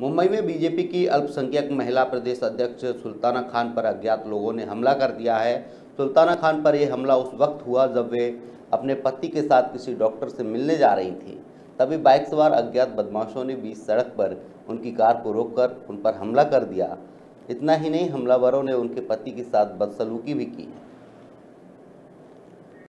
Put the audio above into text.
मुंबई में बीजेपी की अल्पसंख्यक महिला प्रदेश अध्यक्ष सुल्ताना खान पर अज्ञात लोगों ने हमला कर दिया है। सुल्ताना खान पर यह हमला उस वक्त हुआ जब वे अपने पति के साथ किसी डॉक्टर से मिलने जा रही थी। तभी बाइक सवार अज्ञात बदमाशों ने बीच सड़क पर उनकी कार को रोककर उन पर हमला कर दिया। इतना ही नहीं, हमलावरों ने उनके पति के साथ बदसलूकी भी की। है